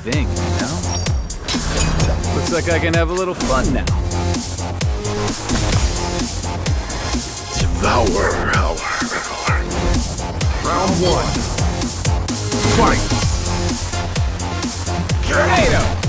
thing, you know? Looks like I can have a little fun now. Devour our Round one. Fight! Tornado!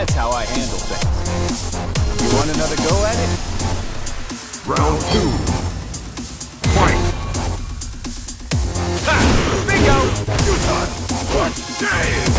That's how I handle things. You want another go at it? Round two. Fight! Ha! Bingo! Yeah.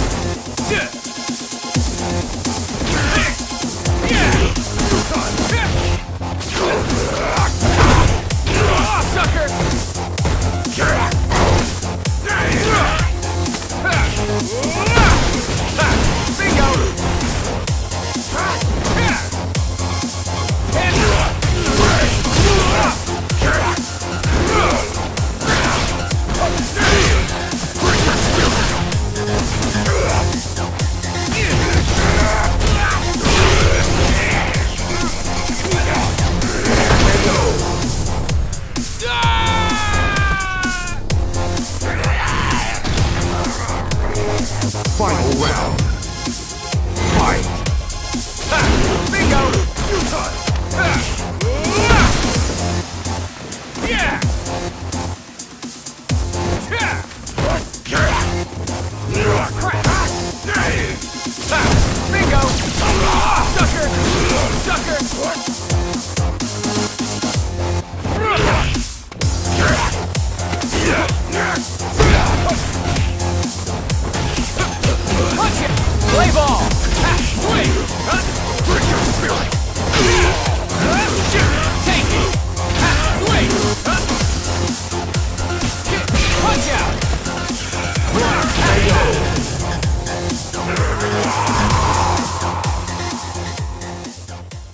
Final round. Fight! Bingo! Yeah!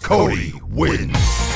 Cody wins.